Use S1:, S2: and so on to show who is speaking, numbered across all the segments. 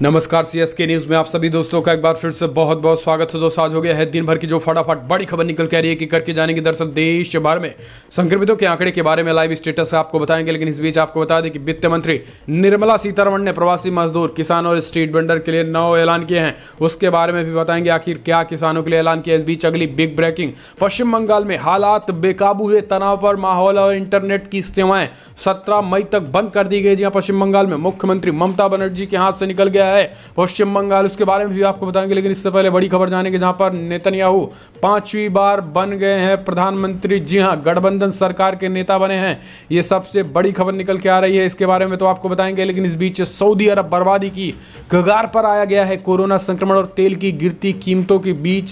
S1: नमस्कार C S के news में आप सभी दोस्तों का एक बार फिर से बहुत बहुत स्वागत है। दोस्तों, आज हो गया है दिन भर की जो फटाफट बड़ी खबर निकल के आ रही है कि करके जाने की दरअसल देश भर में। संक्रमितों के आंकड़े के बारे में लाइव स्टेटस आपको बताएँगे, लेकिन इस बीच आपको बता दें कि वित्त मंत्री निर्मला सीतारमण ने प्रवासी मजदूर, किसान और स्ट्रीट वेंडर के लिए नौ ऐलान किए हैं। उसके बारे में भी बताएँगे आखिर क्या किसानों के लिए ऐलान किया इस बीच अगली बिग ब्रेकिंग पश्चिम बंगाल में हालात बेकाबू हुए, तनाव पर माहौल और इंटरनेट की सेवाएँ। सत्रह मई तक बंद कर दी गई, जहाँ पश्चिम बंगाल में मुख्यमंत्री ममता बनर्जी के हाथ से निकल गया है। पश्चिम बंगाल, उसके बारे में भी आपको बताएँगे, लेकिन इससे पहले बड़ी खबर जानेंगे, जहाँ पर नेतन्याहू पांचवी बार बन गए हैं। प्रधानमंत्री, जी हाँ, गठबंधन सरकार के नेता बने हैं। ये सबसे बड़ी खबर निकल के आ रही है। इसके बारे में तो आपको बताएँगे, लेकिन इस बीच सऊदी अरब बर्बादी की कगार पर आया गया है। कोरोना संक्रमण और तेल की गिरती कीमतों के बीच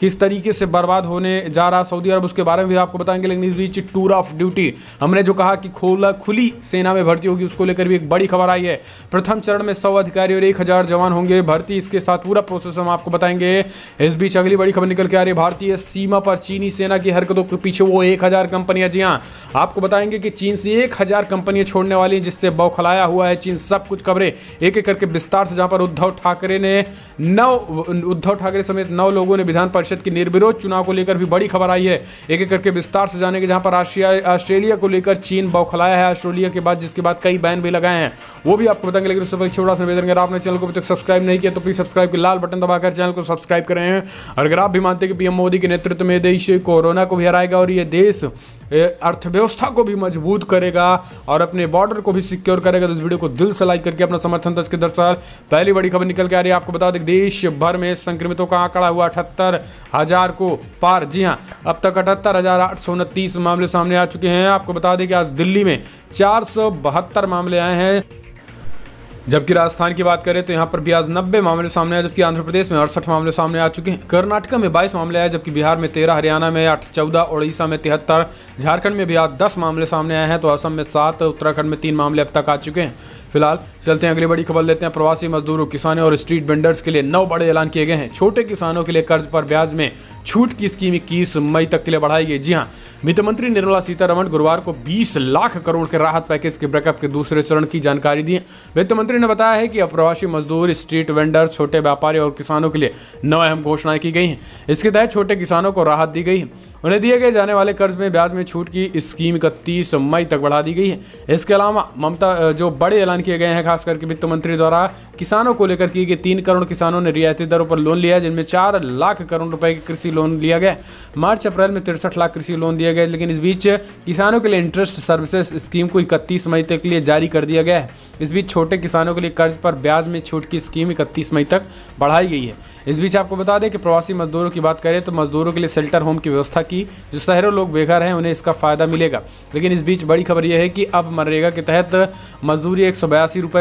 S1: किस तरीके से बर्बाद होने जा रहा सऊदी अरब, उसके बारे में भी आपको बताएँगे, लेकिन इस बीच टूर ऑफ़ ड्यूटी। हमने जो कहा कि खोला, खुली सेना में भर्ती होगी, उसको लेकर भी एक बड़ी खबर आई है। प्रथम चरण में सौ अधिकारी और एक हज़ार जवान होंगे। भर्ती इसके साथ पूरा प्रोसेस हम आपको बताएँगे। इस बीच अगली बड़ी खबर निकल के आ रही है। भारतीय सीमा पर चीनी सेना की हरकतों के पीछे वो एक हज़ार कंपनियाँ जी हाँ। आपको बताएँगे कि चीन से एक हज़ार कंपनियाँ छोड़ने वाली हैं, जिससे बौखलाया हुआ है चीन। सब कुछ खबरें एक एक करके विस्तार से, जहाँ पर उद्धव ठाकरे ने नौ, उद्धव ठाकरे समेत नौ लोगों ने विधान परिषद के निर्विरोध चुनाव को लेकर भी बड़ी खबर आई है। एक एक करके विस्तार से जाने के जहाँ पर ऑस्ट्रेलिया को लेकर चीन बौखलाया है। ऑस्ट्रेलिया के बाद जिसके बाद कई बैन भी लगाए हैं। वो भी आपको बताएँगे, लेकिन उससे पहले छोटा सा निवेदन, अगर आपने चैनल को अभी तक सब्सक्राइब नहीं किया तो प्लीज़ सब्सक्राइब के लाल बटन दबाकर चैनल को सब्सक्राइब करें। और अगर आप भी मानते हैं कि पीएम मोदी के नेतृत्व में देश कोरोना को भी हराएगा और ये देश अर्थव्यवस्था को भी मज़बूत करेगा और अपने बॉर्डर को भी सिक्योर करेगा तो इस वीडियो को दिल से लाइक करके अपना समर्थन दस के दरअसल पहली बड़ी खबर निकल के आ रही है आपको बता दें देश भर में संक्रमितों का आंकड़ा हुआ अठहत्तर हज़ार को पार। जी हाँ अब तक अठहत्तर हज़ार आठ सौ उनतीस मामले सामने आ चुके हैं। आपको बता दें कि आज दिल्ली में चार सौ बहत्तर मामले आए हैं। जबकि राजस्थान की बात करें तो यहाँ पर भी आज नब्बे मामले सामने आए, जबकि आंध्र प्रदेश में अड़सठ मामले सामने आ चुके हैं। कर्नाटक में बाईस मामले आए, जबकि बिहार में तेरह, हरियाणा में आठ, चौदह उड़ीसा में तिहत्तर, झारखंड में भी आज दस मामले सामने आए हैं तो असम में सात, उत्तराखंड में तीन मामले अब तक आ चुके हैं। फ़िलहाल चलते हैं, अगली बड़ी खबर लेते हैं। प्रवासी मजदूरों, किसानों और स्ट्रीट वेंडर्स के लिए नौ बड़े ऐलान किए गए हैं। छोटे किसानों के लिए कर्ज पर ब्याज में छूट की स्कीम इक्कीस मई तक के लिए बढ़ाई गई। जी हाँ वित्त मंत्री निर्मला सीतारमण गुरुवार को 20 लाख करोड़ के राहत पैकेज के ब्रेकअप के दूसरे चरण की जानकारी दी वित्त मंत्री ने बताया है कि अप्रवासी मजदूर, स्ट्रीट वेंडर, छोटे व्यापारी और किसानों के लिए नौ अहम घोषणाएँ की गई हैं। इसके तहत छोटे किसानों को राहत दी गई है। उन्हें दिए गए जाने वाले कर्ज में ब्याज में छूट की स्कीम इकतीस मई तक बढ़ा दी गई है। इसके अलावा ममता जो बड़े ऐलान किए गए हैं, खास करके वित्त मंत्री द्वारा किसानों को लेकर किए गए तीन करोड़ किसानों ने रियायती दरों पर लोन लिया जिनमें चार लाख करोड़ रुपए की कृषि लोन लिया गया मार्च, अप्रैल में तिरसठ लाख कृषि लोन दिया गया लेकिन इस बीच किसानों के लिए इंटरेस्ट सर्विसेज़ स्कीम को इकतीस मई तक के लिए जारी कर दिया गया है। इस बीच छोटे किसानों के लिए कर्ज पर ब्याज में छूट की स्कीम इकतीस मई तक बढ़ाई गई है। इस बीच आपको बता दें कि प्रवासी मजदूरों की बात करें तो मजदूरों के लिए शेल्टर होम की व्यवस्था की जो शहरों लोग बेघर हैं, उन्हें इसका फ़ायदा मिलेगा। लेकिन इस बीच बड़ी खबर यह है कि अब मनरेगा के तहत मजदूरी एक सौ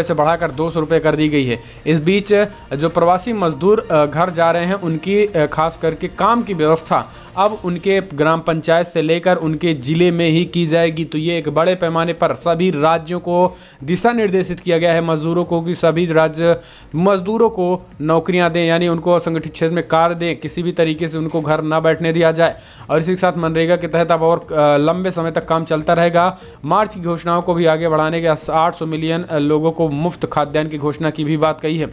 S1: से बढ़ाकर दो सौ कर दी गई है। इस बीच जो प्रवासी मजदूर घर जा रहे हैं, उनकी खास करके काम की व्यवस्था अब उनके ग्राम पंचायत से लेकर उनके ज़िले में ही की जाएगी। तो ये एक बड़े पैमाने पर सभी राज्यों को दिशा निर्देशित किया गया है। मजदूरों को कि सभी राज्य मजदूरों को नौकरियाँ दें, यानी उनको असंगठित क्षेत्र में कार्य दें, किसी भी तरीके से उनको घर ना बैठने दिया जाए। और इसी के साथ मनरेगा के तहत अब और लंबे समय तक काम चलता रहेगा। मार्च की घोषणाओं को भी आगे बढ़ाने के 800 मिलियन लोगों को मुफ़्त खाद्यान्न की घोषणा की भी बात कही है।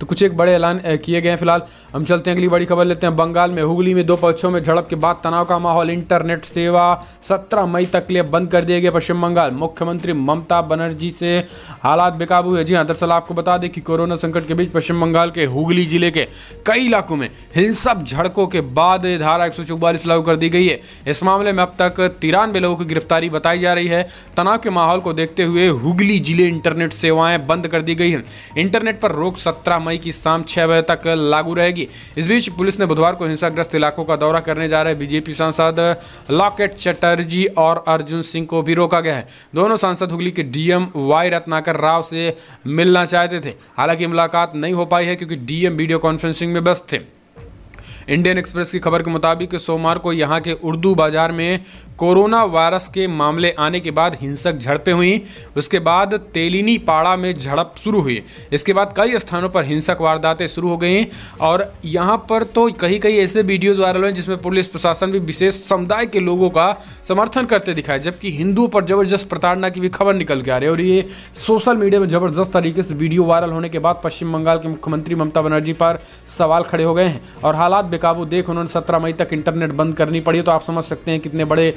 S1: तो कुछ एक बड़े ऐलान किए गए हैं फ़िलहाल। हम चलते हैं, अगली बड़ी खबर लेते हैं। बंगाल में हुगली में दो पक्षों में झड़प के बाद तनाव का माहौल, इंटरनेट सेवा सत्रह मई तक लिए बंद कर दिए गए पश्चिम बंगाल। मुख्यमंत्री ममता बनर्जी से हालात बेकाबू है। जी हाँ दरअसल आपको बता दें कि कोरोना संकट के बीच पश्चिम बंगाल के हुगली ज़िले के कई इलाकों में हिंसक झड़कों के बाद धारा एक लागू कर दी गई है। इस मामले में अब तक तिरानवे लोगों की गिरफ्तारी बताई जा रही है। तनाव के माहौल को देखते हुए हुगली ज़िले इंटरनेट सेवाएँ बंद कर दी गई है। इंटरनेट पर रोक सत्रह मई की शाम छह बजे तक लागू रहेगी। इस बीच पुलिस ने बुधवार को हिंसाग्रस्त इलाकों का दौरा करने जा रहे बीजेपी सांसद लॉकेट चटर्जी और अर्जुन सिंह को भी रोका गया है। दोनों सांसद हुगली के डीएम वाई रत्नाकर राव से मिलना चाहते थे। हालाँकि मुलाकात नहीं हो पाई है क्योंकि डीएम वीडियो कॉन्फ्रेंसिंग में व्यस्त थे। इंडियन एक्सप्रेस की खबर के मुताबिक सोमवार को यहाँ के उर्दू बाज़ार में कोरोना वायरस के मामले आने के बाद हिंसक झड़पें हुई। उसके बाद तेलिनी पाड़ा में झड़प शुरू हुई। इसके बाद कई स्थानों पर हिंसक वारदातें शुरू हो गई और यहाँ पर तो कहीं कहीं ऐसे वीडियोज़ वायरल हुए जिसमें पुलिस प्रशासन भी विशेष समुदाय के लोगों का समर्थन करते दिखाए जबकि हिंदुओं पर ज़बरदस्त प्रताड़ना की भी खबर निकल के आ रही है और ये सोशल मीडिया में ज़बरदस्त तरीके से वीडियो वायरल होने के बाद पश्चिम बंगाल के मुख्यमंत्री ममता बनर्जी पर सवाल खड़े हो गए हैं और हालात बेकाबू देख उन्होंने सत्रह मई तक इंटरनेट बंद करनी पड़ी तो आप समझ सकते हैं कितने बड़े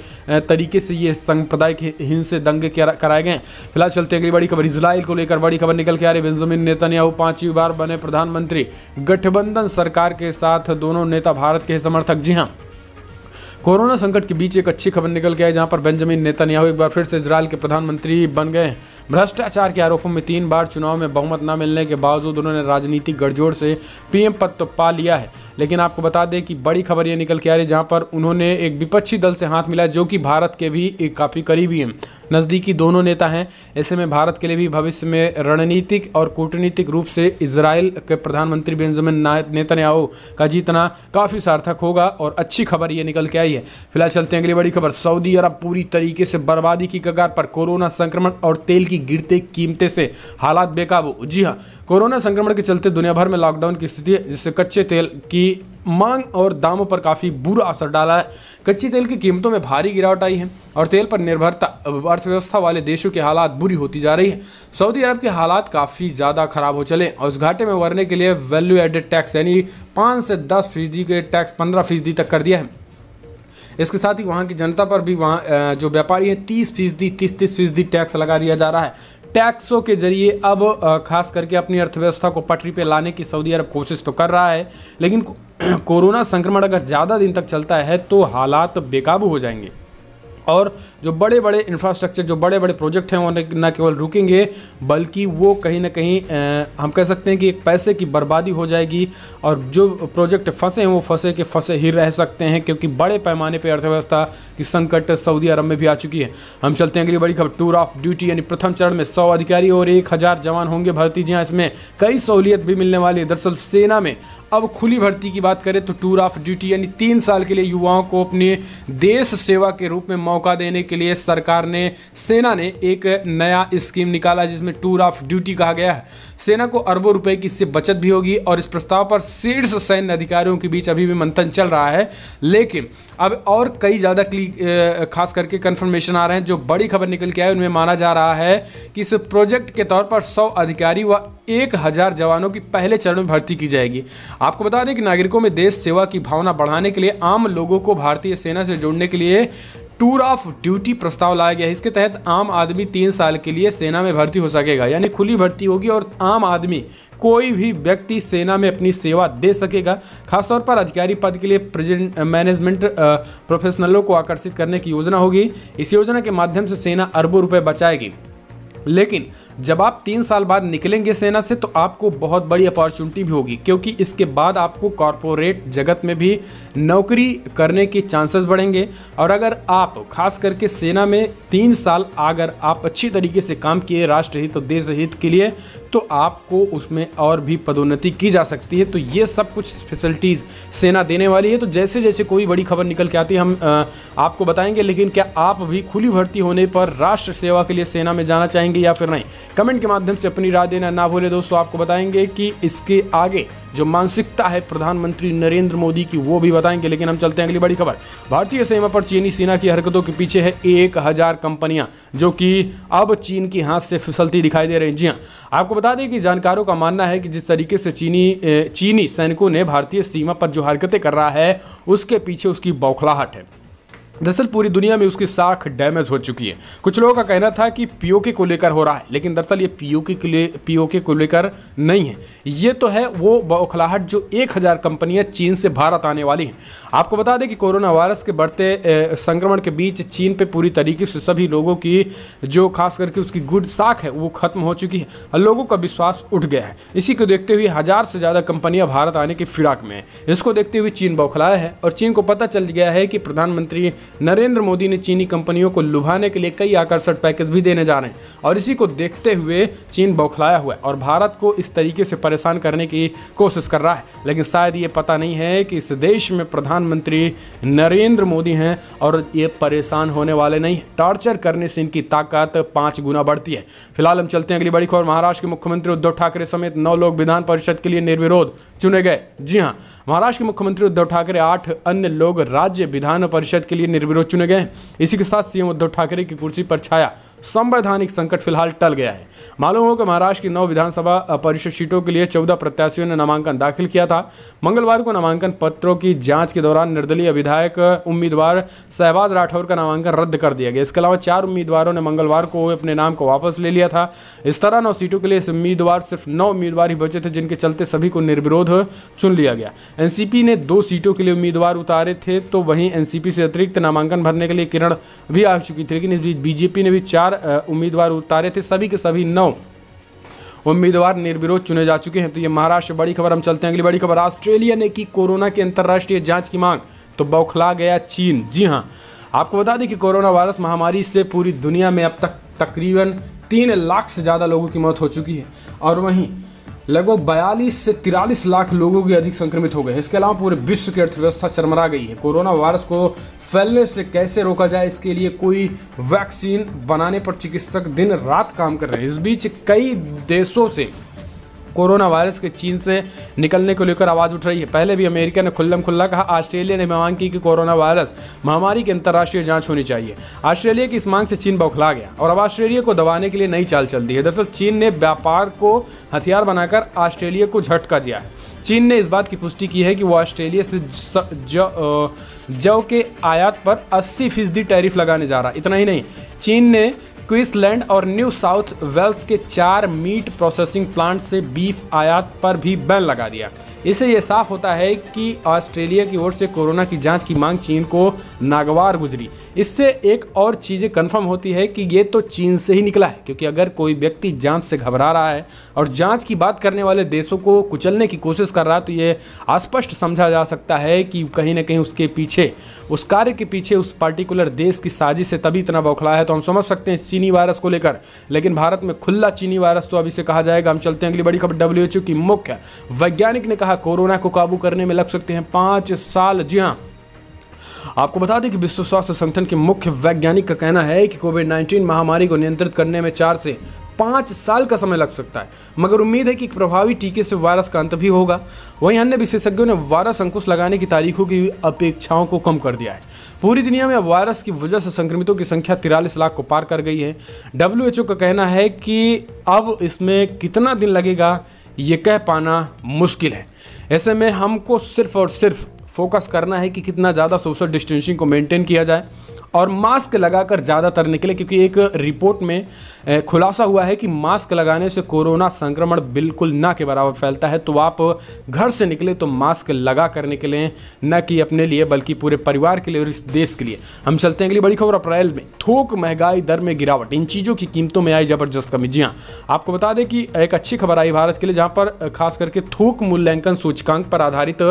S1: तरीके से ये सांप्रदायिक हिंसे दंगे कराए गए फ़िलहाल चलते अगली बड़ी खबर इसराइल को लेकर बड़ी खबर निकल के आ रही बेंजामिन नेतन्याहू पांचवी बार बने प्रधानमंत्री। गठबंधन सरकार के साथ दोनों नेता भारत के समर्थक। जी हाँ कोरोना संकट के बीच एक अच्छी खबर निकल के आई, जहाँ पर बेंजामिन नेतन्याहू एक बार फिर से इजराइल के प्रधानमंत्री बन गए भ्रष्टाचार के आरोपों में तीन बार चुनाव में बहुमत न मिलने के बावजूद उन्होंने राजनीतिक गठजोड़ से पीएम पद तो पा लिया है। लेकिन आपको बता दें कि बड़ी खबर ये निकल के आ रही है जहाँ पर उन्होंने एक विपक्षी दल से हाथ मिला जो कि भारत के भी एक काफ़ी करीबी हैं। नज़दीकी दोनों नेता हैं। ऐसे में भारत के लिए भी भविष्य में रणनीतिक और कूटनीतिक रूप से इसराइल के प्रधानमंत्री बेंजामिन नेतन्याहू का जीतना काफ़ी सार्थक होगा और अच्छी खबर ये निकल के आई है। फ़िलहाल चलते हैं अगली बड़ी खबर। सऊदी अरब पूरी तरीके से बर्बादी की कगार पर कोरोना संक्रमण और तेल की गिरते कीमतें से हालात बेकाबू। जी हाँ कोरोना संक्रमण के चलते दुनिया भर में लॉकडाउन की स्थिति है, जिससे कच्चे तेल की मांग और दामों पर काफ़ी बुरा असर डाला है। कच्ची तेल की कीमतों में भारी गिरावट आई है और तेल पर निर्भरता, अर्थव्यवस्था वाले देशों के हालात बुरी होती जा रही है। सऊदी अरब के हालात काफ़ी ज़्यादा खराब हो चले और उस घाटे में उभरने के लिए वैल्यू एडेड टैक्स यानी पाँच से दस फ़ीसदी के टैक्स पंद्रह फ़ीसदी तक कर दिया है। इसके साथ ही वहाँ की जनता पर भी वहाँ जो व्यापारी हैं, तीस फ़ीसदी, तीस तीस फ़ीसदी टैक्स लगा दिया जा रहा है। टैक्सों के ज़रिए अब खास करके अपनी अर्थव्यवस्था को पटरी पे लाने की सऊदी अरब कोशिश तो कर रहा है, लेकिन कोरोना संक्रमण अगर ज़्यादा दिन तक चलता है तो हालात बेकाबू हो जाएँगे। और जो बड़े बड़े इंफ्रास्ट्रक्चर जो बड़े बड़े प्रोजेक्ट हैं, वो न केवल रुकेंगे, बल्कि वो कहीं ना कहीं हम कह सकते हैं कि एक पैसे की बर्बादी हो जाएगी और जो प्रोजेक्ट फंसे हैं, वो फंसे के फंसे ही रह सकते हैं, क्योंकि बड़े पैमाने पर अर्थव्यवस्था की संकट सऊदी अरब में भी आ चुकी है। हम चलते हैं अगली बड़ी खबर टूर ऑफ़ ड्यूटी यानी प्रथम चरण में सौ अधिकारी और एक हज़ार जवान होंगे भर्ती। जी हाँ इसमें कई सहूलियत भी मिलने वाली है। दरअसल सेना में अब खुली भर्ती की बात करें तो टूर ऑफ़ ड्यूटी यानी तीन साल के लिए युवाओं को अपने देश सेवा के रूप में मौका देने के लिए सरकार ने, सेना ने एक नया स्कीम निकाला जिसमें टूर ऑफ़ ड्यूटी कहा गया है। सेना को अरबों रुपए की इससे बचत भी होगी और इस प्रस्ताव पर शीर्ष सैन्य अधिकारियों के बीच अभी भी मंथन चल रहा है। लेकिन अब और कई ज़्यादा खास करके कन्फर्मेशन आ रहे हैं। जो बड़ी खबर निकल के आए उनमें माना जा रहा है कि इस प्रोजेक्ट के तौर पर सौ अधिकारी व एक हज़ार जवानों की पहले चरण में भर्ती की जाएगी। आपको बता दें कि नागरिकों में देश सेवा की भावना बढ़ाने के लिए आम लोगों को भारतीय सेना से जोड़ने के लिए टूर ऑफ़ ड्यूटी प्रस्ताव लाया गया है। इसके तहत आम आदमी तीन साल के लिए सेना में भर्ती हो सकेगा, यानी खुली भर्ती होगी और आम आदमी कोई भी व्यक्ति सेना में अपनी सेवा दे सकेगा। खासतौर पर अधिकारी पद के लिए प्रेजेंट मैनेजमेंट प्रोफेशनलों को आकर्षित करने की योजना होगी। इस योजना के माध्यम से सेना अरबों रुपये बचाएगी। लेकिन जब आप तीन साल बाद निकलेंगे सेना से तो आपको बहुत बड़ी अपॉर्चुनिटी भी होगी, क्योंकि इसके बाद आपको कॉरपोरेट जगत में भी नौकरी करने के चांसेस बढ़ेंगे। और अगर आप, खास करके सेना में तीन साल अगर आप अच्छी तरीके से काम किए राष्ट्र हित और देश हित के लिए तो आपको उसमें और भी पदोन्नति की जा सकती है। तो ये सब कुछ फैसिलिटीज़ सेना देने वाली है। तो जैसे जैसे कोई बड़ी खबर निकल के आती है, हम आपको बताएँगे, लेकिन क्या आप भी खुली भर्ती होने पर राष्ट्र सेवा के लिए सेना में जाना चाहेंगे या फिर नहीं? कमेंट के माध्यम से अपनी राय देना ना भूले। दोस्तों, आपको बताएँगे कि इसके आगे जो मानसिकता है प्रधानमंत्री नरेंद्र मोदी की, वो भी बताएँगे। लेकिन हम चलते हैं अगली बड़ी खबर। भारतीय सीमा पर चीनी सेना की हरकतों के पीछे है एक हज़ार कंपनियाँ, जो कि अब चीन की हाथ से फिसलती दिखाई दे रही जी हाँ आपको बता दें कि जानकारों का मानना है कि जिस तरीके से चीनी चीनी सैनिकों ने भारतीय सीमा पर जो हरकतें कर रहा है, उसके पीछे उसकी बौखलाहट है। दरअसल पूरी दुनिया में उसकी साख डैमेज हो चुकी है। कुछ लोगों का कहना था कि पीओके को लेकर हो रहा है, लेकिन दरअसल ये पीओके के लिए, पीओके को लेकर नहीं है। ये तो है वो बौखलाहट जो एक हज़ार कंपनियाँ चीन से भारत आने वाली हैं। आपको बता दें कि कोरोना वायरस के बढ़ते संक्रमण के बीच चीन पे पूरी तरीके से सभी लोगों की, जो खास करके उसकी गुड साख है, वो खत्म हो चुकी है और लोगों का विश्वास उठ गया है। इसी को देखते हुए हज़ार से ज़्यादा कंपनियाँ भारत आने की फिराक में है। इसको देखते हुए चीन बौखलाया है और चीन को पता चल गया है कि प्रधानमंत्री नरेंद्र मोदी ने चीनी कंपनियों को लुभाने के लिए कई आकर्षक पैकेज भी देने जा रहे हैं। और इसी को देखते हुए चीन बौखलाया हुआ है और भारत को इस तरीके से परेशान करने की कोशिश कर रहा है। लेकिन शायद ये पता नहीं है कि इस देश में प्रधानमंत्री नरेंद्र मोदी हैं और ये परेशान होने वाले नहीं। टॉर्चर करने से इनकी ताकत पाँच गुना बढ़ती है। फ़िलहाल हम चलते हैं अगली बड़ी खबर। महाराष्ट्र के मुख्यमंत्री उद्धव ठाकरे समेत नौ लोग विधान परिषद के लिए निर्विरोध चुने गए। जी हाँ महाराष्ट्र के मुख्यमंत्री उद्धव ठाकरे आठ अन्य लोग राज्य विधान परिषद के लिए निर्विरोध चुने गए। इसी के साथ सीएम उद्धव ठाकरे की कुर्सी पर छाया संवैधानिक संकट फ़िलहाल टल गया है। मालूम हो कि महाराष्ट्र की नौ विधानसभा परिषद सीटों के लिए चौदह प्रत्याशियों ने नामांकन दाखिल किया था। मंगलवार को नामांकन पत्रों की जाँच के दौरान निर्दलीय विधायक उम्मीदवार सहबाज राठौर का नामांकन रद्द कर दिया गया। इसके अलावा चार उम्मीदवारों ने मंगलवार को अपने नाम को वापस ले लिया था। इस तरह नौ सीटों के लिए उम्मीदवार सिर्फ़ नौ उम्मीदवार ही बचे थे, जिनके चलते सभी को निर्विरोध चुन लिया गया। एनसीपी ने दो सीटों के लिए उम्मीदवार उतारे थे तो वहीं एनसीपी से अतिरिक्त नामांकन भरने के लिए किरण भी आ चुकी थी, लेकिन इस बीच बीजेपी ने भी चार उम्मीदवार उतारे थे, सभी के सभी नौ उम्मीदवार निर्विरोध चुने जा चुके हैं। तो ये महाराष्ट्र बड़ी खबर, हम चलते हैं अगली बड़ी खबर। ऑस्ट्रेलिया ने की कोरोना की अंतर्राष्ट्रीय जाँच की मांग तो बौखला गया चीन। जी हाँ आपको बता दें कि कोरोना वायरस महामारी से पूरी दुनिया में अब तक तकरीबन तीन लाख से ज़्यादा लोगों की मौत हो चुकी है, और वहीं लगभग बयालीस से तिरालीस लाख लोगों के अधिक संक्रमित हो गए इसके अलावा पूरे विश्व की अर्थव्यवस्था चरमरा गई है। कोरोना वायरस को फैलने से कैसे रोका जाए, इसके लिए कोई वैक्सीन बनाने पर चिकित्सक दिन रात काम कर रहे हैं। इस बीच कई देशों से कोरोना वायरस के चीन से निकलने को लेकर आवाज़ उठ रही है। पहले भी अमेरिका ने खुल्लम खुल्ला कहा, ऑस्ट्रेलिया ने मांग की कि कोरोना वायरस महामारी की अंतर्राष्ट्रीय जाँच होनी चाहिए। ऑस्ट्रेलिया की इस मांग से चीन बौखला गया और अब ऑस्ट्रेलिया को दबाने के लिए नई चाल चल दी है। दरअसल चीन ने व्यापार को हथियार बनाकर ऑस्ट्रेलिया को झटका दिया है। चीन ने इस बात की पुष्टि की है कि वो ऑस्ट्रेलिया से जौ के आयात पर 80 फ़ीसदी टैरिफ लगाने जा रहा। इतना ही नहीं, चीन ने क्वींसलैंड और न्यू साउथ वेल्स के चार मीट प्रोसेसिंग प्लांट से बीफ आयात पर भी बैन लगा दिया। इससे यह साफ़ होता है कि ऑस्ट्रेलिया की ओर से कोरोना की जाँच की मांग चीन को नागवार गुजरी। इससे एक और चीज़ें कंफर्म होती है कि ये तो चीन से ही निकला है, क्योंकि अगर कोई व्यक्ति जाँच से घबरा रहा है और जाँच की बात करने वाले देशों को कुचलने की कोशिश कर रहा है तो ये अस्पष्ट समझा जा सकता है कि कहीं ना कहीं उसके पीछे उस कार्य के पीछे उस पार्टिकुलर देश की साजिश से तभी इतना बौखला है तो हम समझ सकते हैं चीनी वायरस को लेकर। लेकिन भारत में खुला चीनी वायरस तो अभी से कहा जाएगा। हम चलते हैं अगली बड़ी खबर डब्ल्यू की मुख्य। वैज्ञानिक ने कहा, कोरोना को काबू करने में लग सकते हैं पाँच साल। जी हाँ। आपको बता दें कि विश्व स्वास्थ्य संगठन के मुख्य वैज्ञानिक का कहना है कि कोविड 19 महामारी को नियंत्रित करने में चार से पाँच साल का समय लग सकता है। मगर उम्मीद है कि एक प्रभावी टीके से वायरस का अंत भी होगा। वहीं अन्य विशेषज्ञों ने वायरस अंकुश लगाने की तारीखों की अपेक्षाओं को कम कर दिया है। पूरी दुनिया में वायरस की वजह से संक्रमितों की संख्या तिरालीस लाख को पार कर गई है। डब्ल्यूएचओ का कहना है कि अब इसमें कितना दिन लगेगा, ये कह पाना मुश्किल है। ऐसे में हमको सिर्फ़ और सिर्फ़ फोकस करना है कि कितना ज़्यादा सोशल डिस्टेंसिंग को मेंटेन किया जाए। और मास्क लगाकर ज़्यादातर निकले, क्योंकि एक रिपोर्ट में खुलासा हुआ है कि मास्क लगाने से कोरोना संक्रमण बिल्कुल ना के बराबर फैलता है। तो आप घर से निकले तो मास्क लगा कर निकलें, न कि अपने लिए, बल्कि पूरे परिवार के लिए और इस देश के लिए। हम चलते हैं अगली बड़ी खबर अप्रैल में। थोक महँगाई दर में गिरावट, इन चीज़ों की कीमतों में आई ज़बरदस्त कमी। जी हाँ आपको बता दें कि एक अच्छी खबर आई भारत के लिए, जहाँ पर खास करके थोक मूल्यांकन सूचकांक पर आधारित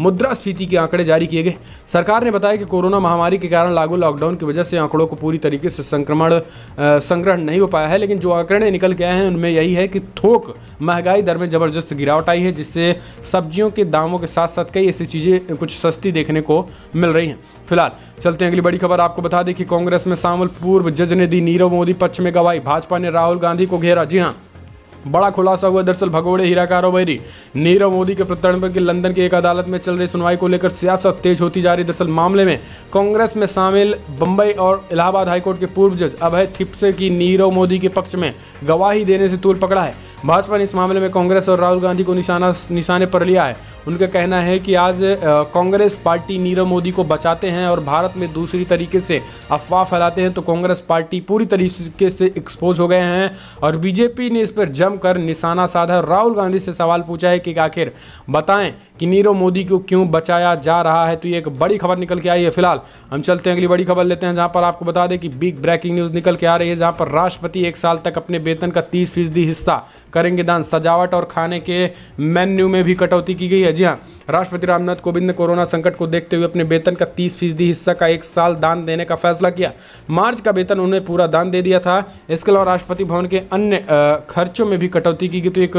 S1: मुद्रास्फीति के आंकड़े जारी किए गए। सरकार ने बताया कि कोरोना महामारी के कारण लागू लॉकडाउन लॉकडाउन की वजह से आंकड़ों को पूरी तरीके से संक्रमण संग्रहण नहीं हो पाया है, लेकिन जो आंकड़े निकल के आए हैं, उनमें यही है कि थोक, महँगाई दर में ज़बरदस्त गिरावट आई है, जिससे सब्जियों के दामों के साथ साथ कई ऐसी चीज़ें, कुछ सस्ती देखने को मिल रही हैं। फ़िलहाल, चलते हैं अगली बड़ी खबर आपको बता दें कि कांग्रेस में शामिल पूर्व जज ने दी नीरव मोदी, पक्ष में गवाही, भाजपा ने राहुल गांधी को घेरा। जी हाँ। बड़ा खुलासा हुआ दरअसल भगोड़े हीरा कारोबारी नीरव मोदी के प्रत्यर्पण पर लंदन की एक अदालत में चल रही सुनवाई को लेकर सियासत तेज होती जा रही। दरअसल मामले में कांग्रेस में शामिल बंबई और इलाहाबाद हाईकोर्ट के पूर्व जज अभय थिप्से की नीरव मोदी के पक्ष में गवाही देने से तूल पकड़ा है। भाजपा ने इस मामले में कांग्रेस और राहुल गांधी को निशाना, निशाने पर लिया है। उनका कहना है कि आज कांग्रेस पार्टी नीरव मोदी को बचाते हैं और भारत में दूसरी तरीके से अफवाह फैलाते हैं तो कांग्रेस पार्टी पूरी तरीके से एक्सपोज हो गए हैं और बीजेपी ने इस पर जम जमकर निशाना साधा राहुल गांधी से सवाल पूछा है कि आखिर बताएँ कि नीरव मोदी को क्यों बचाया जा रहा है? तो ये एक बड़ी खबर निकल के आई है फ़िलहाल। हम चलते हैं अगली बड़ी खबर लेते हैं, जहाँ पर आपको बता दें कि बिग ब्रेकिंग न्यूज़ निकल के आ रही है, जहाँ पर राष्ट्रपति एक साल तक अपने वेतन का तीस फ़ीसदी हिस्सा करेंगे दान। सजावट और खाने के मेन्यू में भी कटौती की गई है। जी हाँ राष्ट्रपति रामनाथ कोविंद ने कोरोना संकट को देखते हुए अपने वेतन का तीस फ़ीसदी हिस्सा का एक साल दान देने का फैसला किया। मार्च का वेतन उन्होंने पूरा दान दे दिया था। इसके अलावा राष्ट्रपति भवन के अन्य खर्चों में भी कटौती की गई तो एक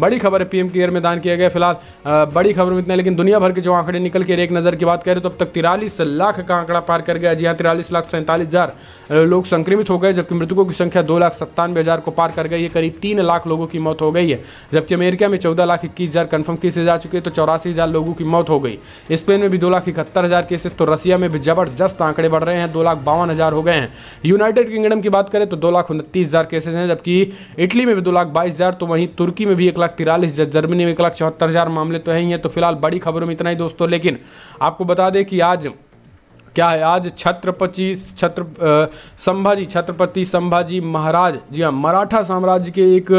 S1: बड़ी खबर है, पीएम केयर में दान किया गया। फ़िलहाल बड़ी खबर में इतना लेकिन दुनिया भर के जो आंकड़े निकल के एक नज़र की बात करें तो अब तक तिरालीस लाख का आंकड़ा पार कर गया जी हाँ तिरालीस लाख सैंतालीस हज़ार लोग संक्रमित हो गए, जबकि मृतकों की संख्या दो लाख सत्तानवे हज़ार को पार कर गई है। करीब तीन लाख लोगों की मौत हो गई है, जबकि अमेरिका में चौदह लाख इक्कीस हज़ार कन्फर्म केसेज आ चुके हैं तो चौरासी हज़ार लोगों की मौत हो गई। स्पेन में भी दो लाख इकहत्तर हज़ार केसेस तो रसिया में भी ज़बरदस्त आंकड़े बढ़ रहे हैं, दो लाख बावन हज़ार हो गए हैं। यूनाइटेड किंगडम की बात करें तो दो लाख उनतीस हज़ार केसेज हैं, जबकि इटली में भी दो लाख बाईस हज़ार तो वहीं तुर्की में भी एक लाख तिरालीस हज़ार, जर्मनी में एक लाख चौहत्तर हज़ार मामले तो हैं ही हैं। तो फ़िलहाल बड़ी खबरों में इतना ही दोस्तों, लेकिन आपको बता दें कि आज क्या है? आज छत्रपति, छत्र संभाजी, छत्रपति संभाजी महाराज। जी हाँ मराठा साम्राज्य के एक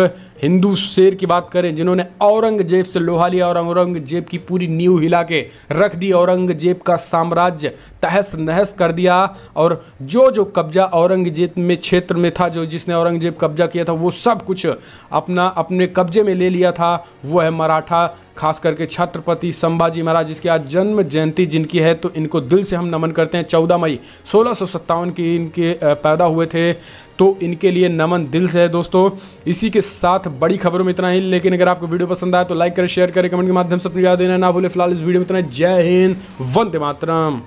S1: हिंदू शेर की बात करें, जिन्होंने औरंगज़ेब से लोहा लिया और औरंगज़ेब की पूरी नींव हिला के रख दी। औरंगज़ेब का साम्राज्य तहस नहस कर दिया और जो जो कब्जा औरंगज़ेब में क्षेत्र में था, जो जिसने औरंगज़ेब कब्जा किया था, वो सब कुछ अपना, अपने कब्जे में ले लिया था, वो है मराठा खास करके छत्रपति संभाजी महाराज, जिसकी आज जन्म जयंती जिनकी है तो इनको दिल से हम नमन करते हैं। चौदह मई, सोलह सौ सत्तावन की इनके पैदा हुए थे तो इनके लिए नमन दिल से है दोस्तों। इसी के साथ बड़ी खबरों में इतना ही, लेकिन अगर आपको वीडियो पसंद आया तो लाइक करें, शेयर करें, कमेंट के माध्यम से अपनी याद देना ना भूले फ़िलहाल इस वीडियो में इतना जय हिंद, वंदे मातरम।